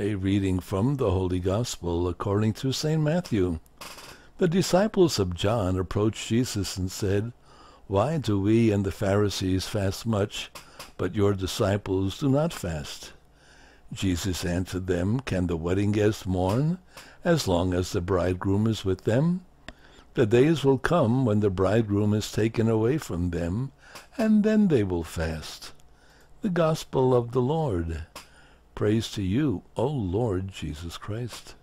A reading from the Holy Gospel according to St. Matthew. The disciples of John approached Jesus and said, Why do we and the Pharisees fast much, but your disciples do not fast? Jesus answered them, Can the wedding guests mourn as long as the bridegroom is with them? The days will come when the bridegroom is taken away from them, and then they will fast. The Gospel of the Lord. Praise to you, O Lord Jesus Christ.